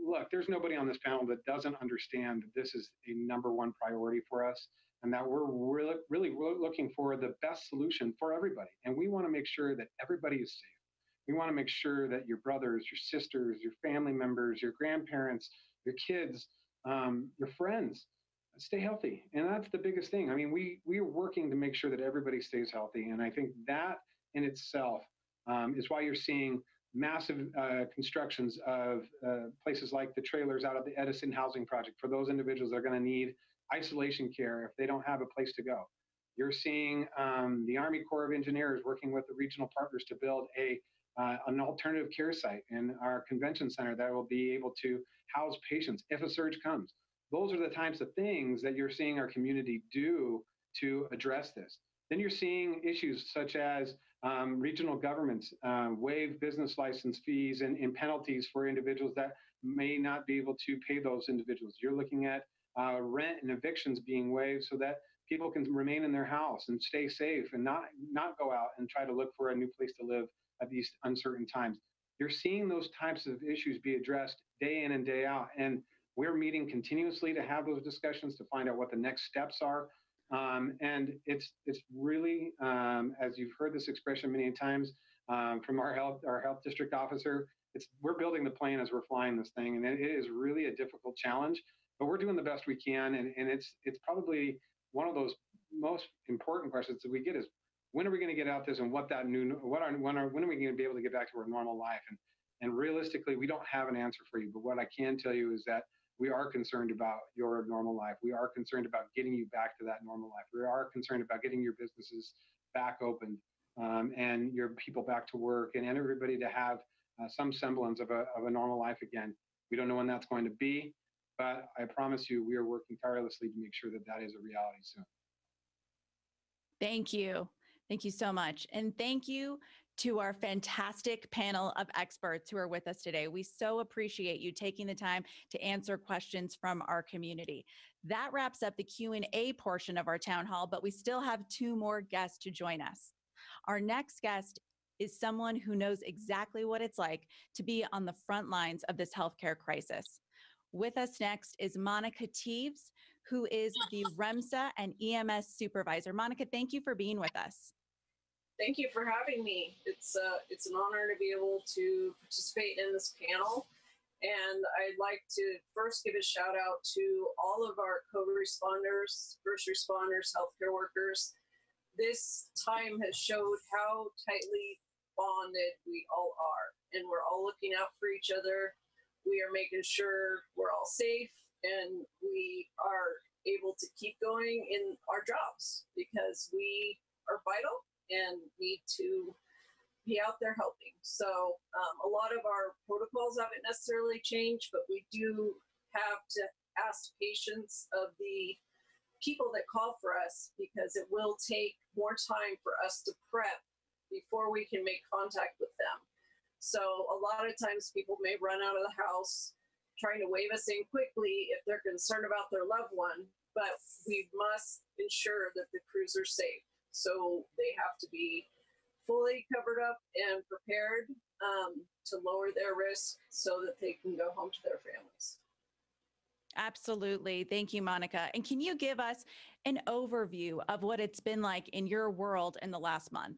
Look, there's nobody on this panel that doesn't understand that this is a number one priority for us and that we're really, really looking for the best solution for everybody. And we want to make sure that everybody is safe. We want to make sure that your brothers, your sisters, your family members, your grandparents, your kids, um, your friends, stay healthy. And that's the biggest thing. I mean we we are working to make sure that everybody stays healthy. And i think that in itself um, is why you're seeing massive uh, constructions of uh, places like the trailers out of the edison housing project for those individuals that are going to need isolation care if they don't have a place to go. You're seeing um, the army corps of engineers working with the regional partners to build a uh, an alternative care site in our convention center that will be able to house patients if a surge comes those are the types of things that you're seeing our community do to address this. Then you're seeing issues such as um, regional governments uh, waive business license fees and, and, penalties for individuals that may not be able to pay those individuals. You're looking at uh, rent and evictions being waived so that people can remain in their house and stay safe and not not go out and try to look for a new place to live at these uncertain times. You're seeing those types of issues be addressed day in and day out, and we're meeting continuously to have those discussions to find out what the next steps are. Um, and it's it's really, um, as you've heard this expression many times um, from our health our health district officer, it's we're building the plane as we're flying this thing, and it is really a difficult challenge. But we're doing the best we can, and, and it's it's probably one of those most important questions that we get is when are we going to get out this and what that new what are when are when are we going to be able to get back to our normal life and and realistically we don't have an answer for you but what i can tell you is that we are concerned about your normal life. We are concerned about getting you back to that normal life. We are concerned about getting your businesses back open um, and your people back to work and everybody to have uh, some semblance of a, of a normal life again. We don't know when that's going to be, but I promise you, we are working tirelessly to make sure that that is a reality soon. Thank you. Thank you so much. And thank you to our fantastic panel of experts who are with us today. We so appreciate you taking the time to answer questions from our community. That wraps up the Q&A portion of our town hall, but we still have two more guests to join us. Our next guest is someone who knows exactly what it's like to be on the front lines of this healthcare crisis. With us next is Monica Teves, who is the *laughs* REMSA and EMS supervisor. Monica, thank you for being with us. Thank you for having me. It's uh, it's an honor to be able to participate in this panel. And I'd like to first give a shout out to all of our COVID responders, first responders, healthcare workers. This time has showed how tightly bonded we all are. And we're all looking out for each other. We are making sure we're all safe and we are able to keep going in our jobs because we are vital and need to be out there helping. So um, a lot of our protocols haven't necessarily changed, but we do have to ask patience of the people that call for us because it will take more time for us to prep before we can make contact with them. So a lot of times people may run out of the house trying to wave us in quickly if they're concerned about their loved one, but we must ensure that the crews are safe. So they have to be fully covered up and prepared um, to lower their risk so that they can go home to their families. Absolutely. Thank you, Monica. And can you give us an overview of what it's been like in your world in the last month?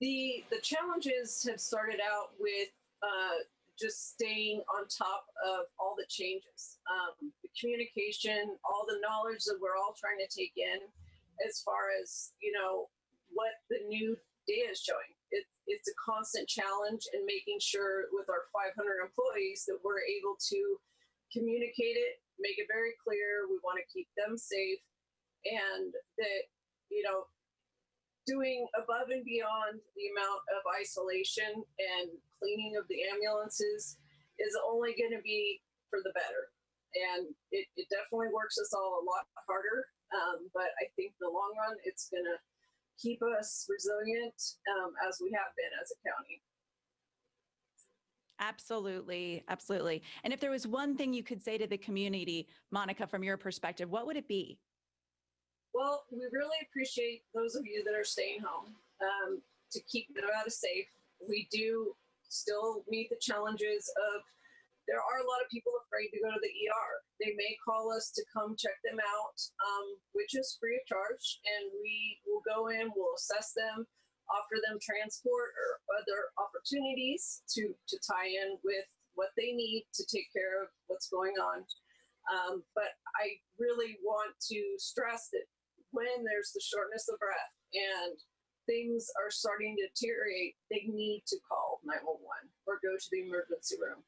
The, the challenges have started out with uh, just staying on top of all the changes, um, the communication, all the knowledge that we're all trying to take in as far as you know what the new data is showing. It, it's a constant challenge in making sure with our 500 employees that we're able to communicate it, make it very clear. We want to keep them safe and that, you know, doing above and beyond the amount of isolation and cleaning of the ambulances is only going to be for the better. And it, it definitely works us all a lot harder. Um, but I think in the long run, it's going to keep us resilient um, as we have been as a county. Absolutely. Absolutely. And if there was one thing you could say to the community, Monica, from your perspective, what would it be? Well, we really appreciate those of you that are staying home um, to keep Nevada safe. We do still meet the challenges of there are a lot of people afraid to go to the ER. They may call us to come check them out, um, which is free of charge, and we will go in, we'll assess them, offer them transport or other opportunities to to tie in with what they need to take care of what's going on. Um, but I really want to stress that when there's the shortness of breath and things are starting to deteriorate, they need to call 911 or go to the emergency room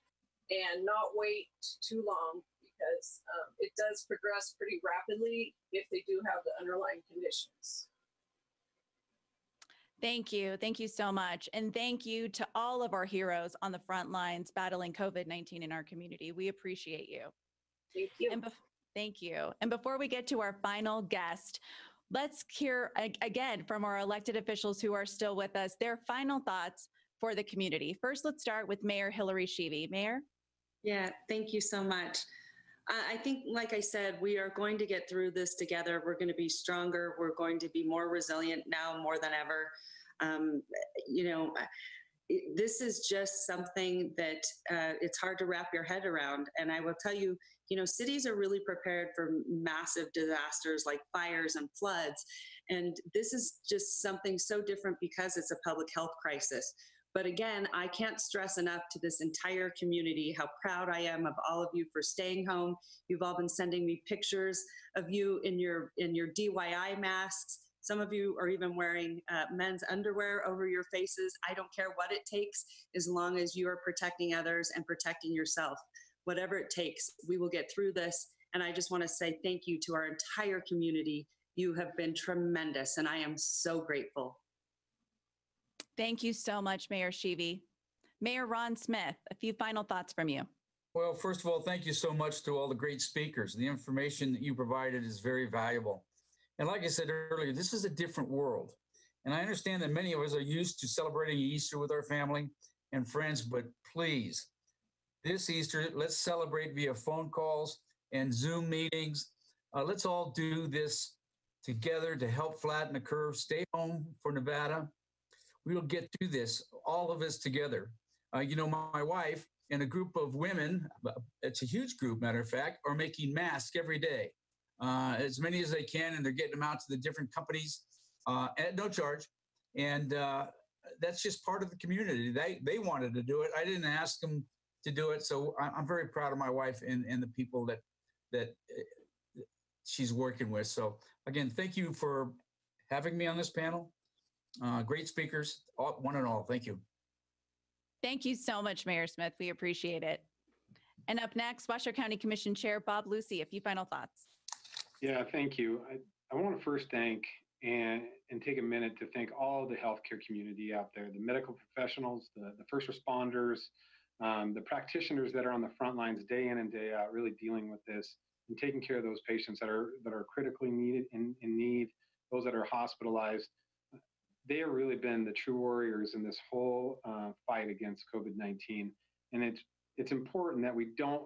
and not wait too long because um, it does progress pretty rapidly if they do have the underlying conditions. Thank you. Thank you so much. And thank you to all of our heroes on the front lines battling COVID 19 in our community. We appreciate you. Thank you. And thank you. And before we get to our final guest, let's hear ag- again from our elected officials who are still with us their final thoughts for the community. First, let's start with Mayor Hillary Schieve. Mayor? Yeah, thank you so much. I think, like I said, we are going to get through this together. We're going to be stronger. We're going to be more resilient now more than ever. Um, you know, this is just something that uh, it's hard to wrap your head around. And I will tell you, you know, cities are really prepared for massive disasters like fires and floods. And this is just something so different because it's a public health crisis. But again, I can't stress enough to this entire community how proud I am of all of you for staying home. You've all been sending me pictures of you in your in your DIY masks. Some of you are even wearing uh, men's underwear over your faces. I don't care what it takes, as long as you are protecting others and protecting yourself. Whatever it takes, we will get through this. And I just want to say thank you to our entire community. You have been tremendous, and I am so grateful. Thank you so much, Mayor Schieve. Mayor Ron Smith, a few final thoughts from you. Well, first of all, thank you so much to all the great speakers. The information that you provided is very valuable. And like I said earlier, this is a different world. And I understand that many of us are used to celebrating Easter with our family and friends, but please, this Easter, let's celebrate via phone calls and Zoom meetings. Uh, let's all do this together to help flatten the curve. Stay home for Nevada. We will get through this, all of us together. Uh, you know, my, my wife and a group of women, uh, it's a huge group, matter of fact, are making masks every day, uh, as many as they can, and they're getting them out to the different companies uh, at no charge. And uh, that's just part of the community. They they wanted to do it. I didn't ask them to do it, so I'm very proud of my wife and, and the people that that uh, she's working with. So again, thank you for having me on this panel. Uh, great speakers, all, one and all. Thank you. Thank you so much, Mayor Smith. We appreciate it. And up next, Washoe County Commission Chair Bob Lucey, a few final thoughts. Yeah, thank you. I, I want to first thank and, and take a minute to thank all the healthcare community out there, the medical professionals, the, the first responders, um, the practitioners that are on the front lines day in and day out, really dealing with this and taking care of those patients that are that are critically needed in, in need, those that are hospitalized. They have really been the true warriors in this whole uh, fight against COVID-19, and it's it's important that we don't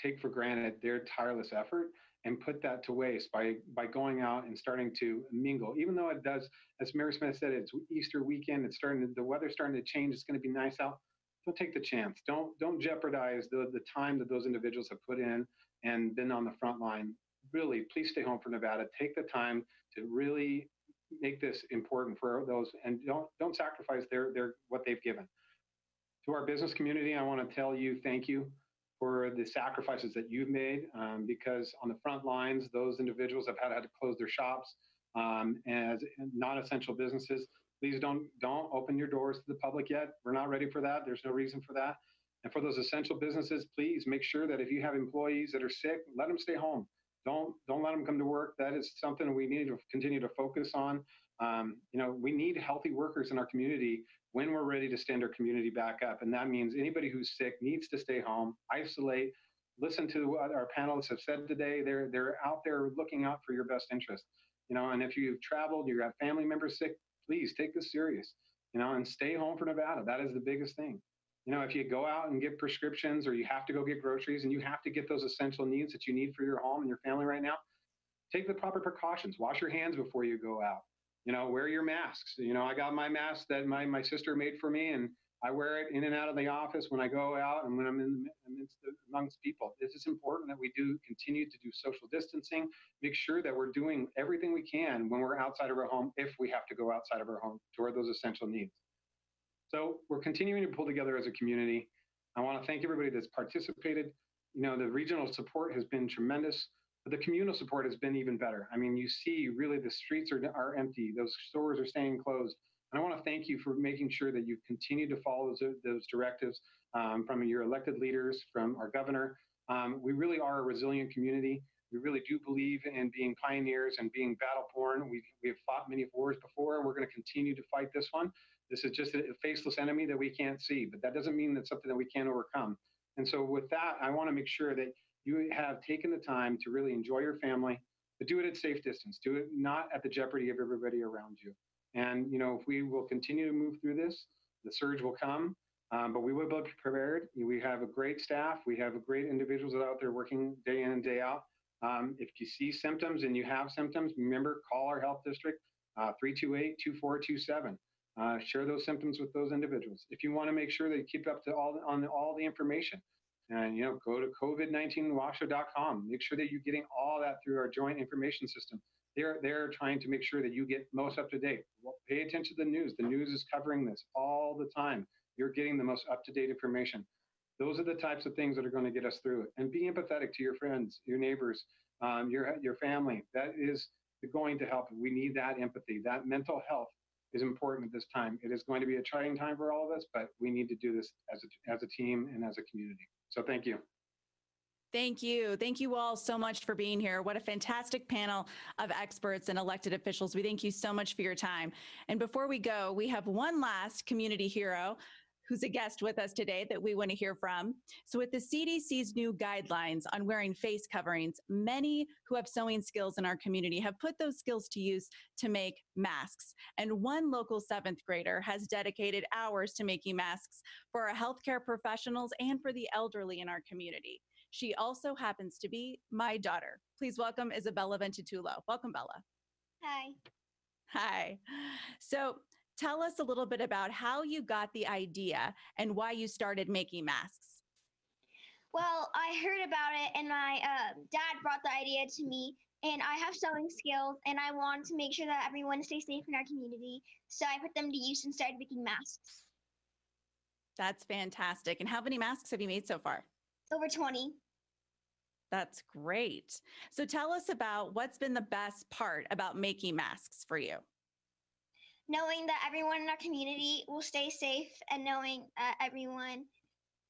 take for granted their tireless effort and put that to waste by by going out and starting to mingle. Even though it does, as Mayor Smith said, it's Easter weekend. It's starting. To, the weather's starting to change. It's going to be nice out. Don't take the chance. Don't don't jeopardize the the time that those individuals have put in and been on the front line. Really, please stay home for Nevada. Take the time to really make this important for those, and don't don't sacrifice their their what they've given. To our business community, I want to tell you thank you for the sacrifices that you've made um, because on the front lines, those individuals have had, had to close their shops um, as non-essential businesses. please don't don't open your doors to the public yet. We're not ready for that. There's no reason for that. And for those essential businesses, please make sure that if you have employees that are sick, let them stay home. Don't don't let them come to work. That is something we need to continue to focus on. Um, you know, we need healthy workers in our community when we're ready to stand our community back up. And that means anybody who's sick needs to stay home, isolate, listen to what our panelists have said today. They're they're out there looking out for your best interest. You know, and if you've traveled, you have got family members sick, please take this serious. You know, and stay home for Nevada. That is the biggest thing. You know, if you go out and get prescriptions or you have to go get groceries and you have to get those essential needs that you need for your home and your family right now, take the proper precautions. Wash your hands before you go out. You know, wear your masks. You know, I got my mask that my, my sister made for me and I wear it in and out of the office when I go out and when I'm in amidst amongst people. This is important that we do continue to do social distancing. Make sure that we're doing everything we can when we're outside of our home, if we have to go outside of our home toward those essential needs. So we're continuing to pull together as a community. I want to thank everybody that's participated. You know, the regional support has been tremendous, but the communal support has been even better. I mean, you see really the streets are, are empty, those stores are staying closed. And I want to thank you for making sure that you continue to follow those, those directives um, from your elected leaders, from our governor. Um, we really are a resilient community. We really do believe in being pioneers and being battle born. We, we have fought many wars before, and we're going to continue to fight this one. This is just a faceless enemy that we can't see, but that doesn't mean that's something that we can't overcome. And so, with that, I want to make sure that you have taken the time to really enjoy your family, but do it at safe distance. Do it not at the jeopardy of everybody around you. And you know, if we will continue to move through this, the surge will come, um, but we will be prepared. We have a great staff. We have great individuals out there working day in and day out. Um, if you see symptoms and you have symptoms, remember call our health district uh, 328 2427. Uh, share those symptoms with those individuals. If you want to make sure that you keep up to all on all the information, and you know, go to covid19washoe.com. Make sure that you're getting all that through our joint information system. They're they're trying to make sure that you get most up to date. Well, pay attention to the news. The news is covering this all the time. You're getting the most up to date information. Those are the types of things that are going to get us through. And be empathetic to your friends, your neighbors, um, your your family. That is going to help. We need that empathy. That mental health is important at this time. It is going to be a trying time for all of us, but we need to do this as a, as a team and as a community. So thank you. Thank you. Thank you all so much for being here. What a fantastic panel of experts and elected officials. We thank you so much for your time. And before we go, we have one last community hero who's a guest with us today that we want to hear from. So, with the CDC's new guidelines on wearing face coverings, many who have sewing skills in our community have put those skills to use to make masks. And one local seventh grader has dedicated hours to making masks for our healthcare professionals and for the elderly in our community. She also happens to be my daughter. Please welcome Isabella Ventetuolo. Welcome, Bella. Hi. Hi. So, tell us a little bit about how you got the idea and why you started making masks. Well, I heard about it, and my uh, dad brought the idea to me. And I have sewing skills, and I want to make sure that everyone stays safe in our community. So I put them to use and started making masks. That's fantastic. And how many masks have you made so far? Over 20. That's great. So tell us about what's been the best part about making masks for you knowing that everyone in our community will stay safe and knowing that everyone,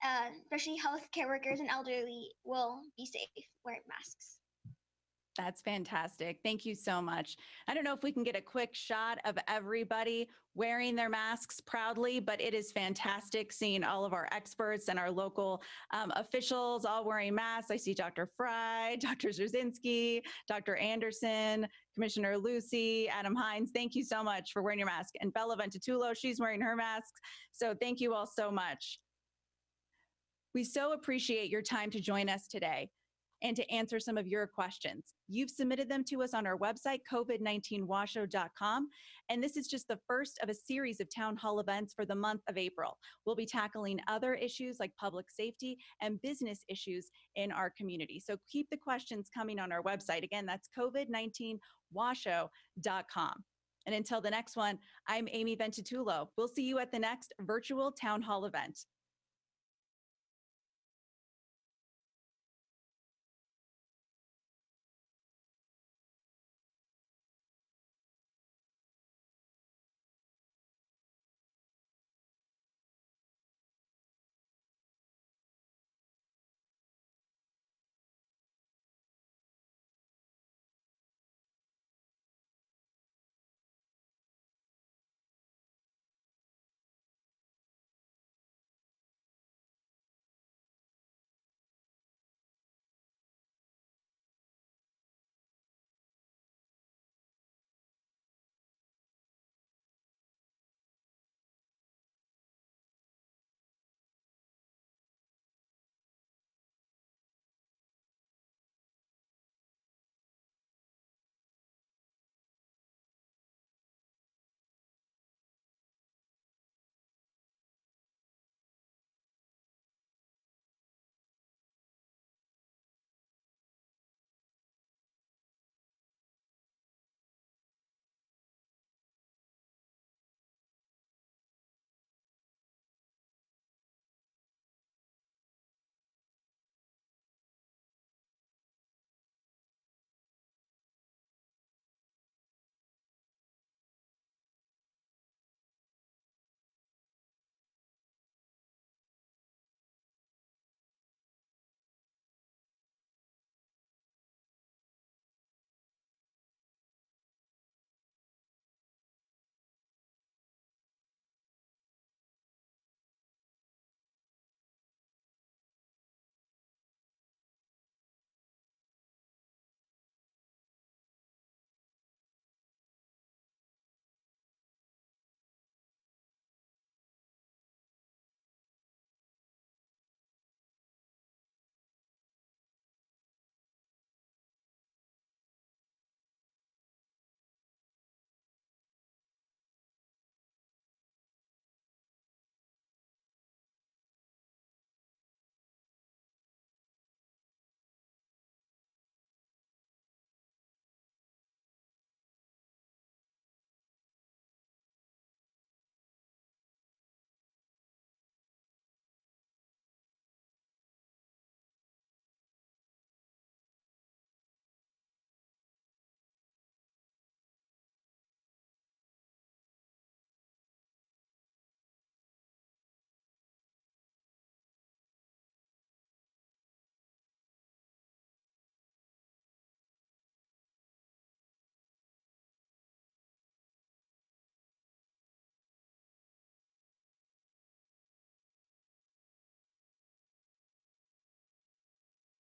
uh, especially healthcare workers and elderly, will be safe wearing masks. That's fantastic. Thank you so much. I don't know if we can get a quick shot of everybody wearing their masks proudly, but it is fantastic seeing all of our experts and our local um, officials all wearing masks. I see Dr. Fry, *laughs* Dr. Zerzinski, Dr. Anderson, Commissioner Lucey, Adam Heinz. Thank you so much for wearing your mask. And Bella Ventetuolo, she's wearing her mask. So thank you all so much. We so appreciate your time to join us today and to answer some of your questions. You've submitted them to us on our website, covid19washoe.com. And this is just the first of a series of town hall events for the month of April. We'll be tackling other issues like public safety and business issues in our community. So keep the questions coming on our website. Again, that's covid19washoe.com. And until the next one, I'm Amy Ventetuolo. We'll see you at the next virtual town hall event.